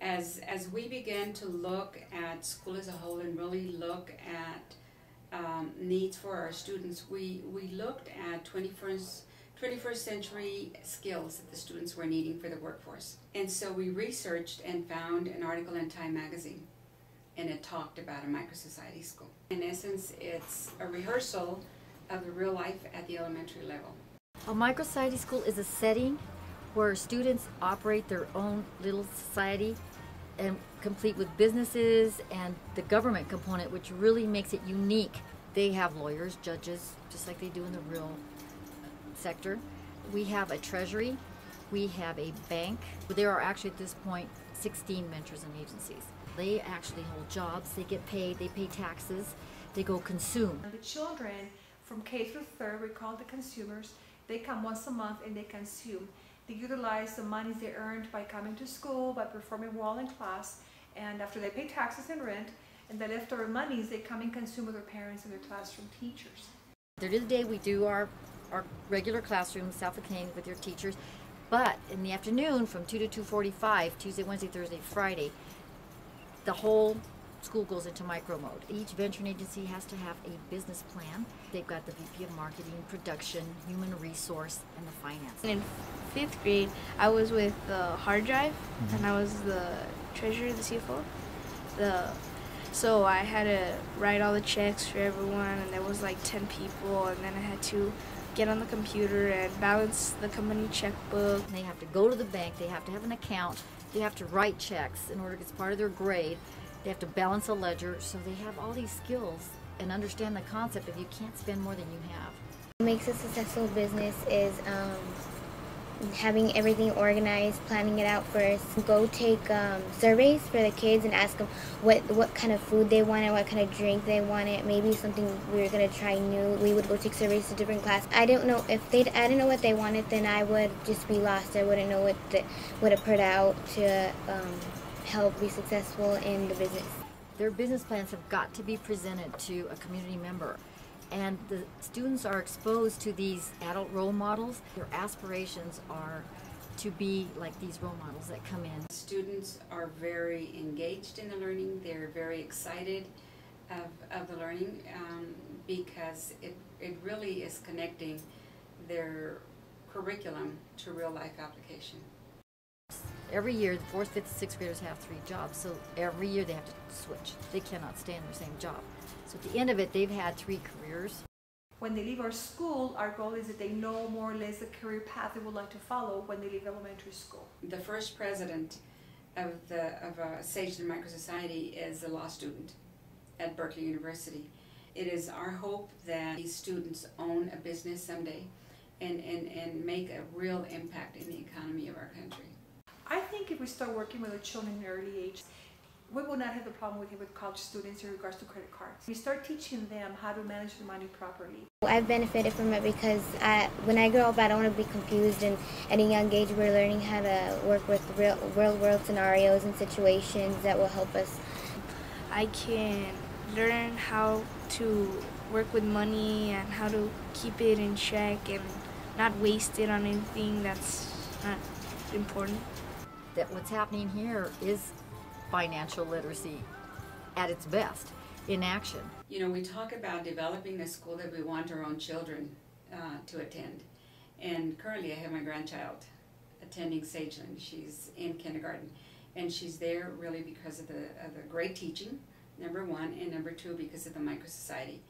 as as we began to look at school as a whole and really look at um, needs for our students, we we looked at 21st 21st century skills that the students were needing for the workforce. And so we researched and found an article in Time magazine and it talked about a microsociety school. In essence, it's a rehearsal of the real life at the elementary level. A microsociety school is a setting where students operate their own little society and complete with businesses and the government component, which really makes it unique. They have lawyers, judges, just like they do in the real sector. We have a treasury, we have a bank. There are actually at this point 16 mentors and agencies. They actually hold jobs, they get paid, they pay taxes, they go consume. The children from K through third, we call the consumers, they come once a month and they consume. They utilize the monies they earned by coming to school, by performing well in class, and after they pay taxes and rent, and the leftover monies they come and consume with their parents and their classroom teachers. Is a day we do our, our regular classroom, self-contained with your teachers, but in the afternoon from 2 to 2.45, Tuesday, Wednesday, Thursday, Friday, the whole school goes into micro mode. Each venturing agency has to have a business plan. They've got the VP of marketing, production, human resource, and the finance. In fifth grade, I was with the hard drive, mm-hmm. and I was the treasurer, the CFO. The so I had to write all the checks for everyone, and there was like ten people, and then I had to get on the computer and balance the company checkbook. They have to go to the bank. They have to have an account. They have to write checks in order to get part of their grade. They have to balance a ledger, so they have all these skills and understand the concept of you can't spend more than you have. What makes a successful business is um, having everything organized, planning it out first. Go take um, surveys for the kids and ask them what what kind of food they wanted, what kind of drink they wanted. Maybe something we were gonna try new. We would go take surveys to different classes. I don't know if they I didn't know what they wanted, then I would just be lost. I wouldn't know what the, what to put out to um, help be successful in the business. Their business plans have got to be presented to a community member and the students are exposed to these adult role models. Their aspirations are to be like these role models that come in. Students are very engaged in the learning. They're very excited of, of the learning um, because it, it really is connecting their curriculum to real life application. Every year, the fourth, fifth, sixth graders have three jobs, so every year they have to switch. They cannot stay in their same job. So at the end of it, they've had three careers. When they leave our school, our goal is that they know more or less the career path they would like to follow when they leave elementary school. The first president of the of a Sage Micro Society is a law student at Berkeley University. It is our hope that these students own a business someday and, and, and make a real impact in the economy of our country. I think if we start working with the children in early age, we will not have the problem with, with college students in regards to credit cards. We start teaching them how to manage their money properly. I've benefited from it because I, when I grow up, I don't want to be confused. And at a young age, we're learning how to work with real, real world scenarios and situations that will help us. I can learn how to work with money and how to keep it in check and not waste it on anything that's not important. That what's happening here is financial literacy at its best in action. You know, we talk about developing a school that we want our own children uh, to attend. And currently, I have my grandchild attending Sageland. She's in kindergarten. And she's there really because of the, of the great teaching, number one, and number two, because of the micro society.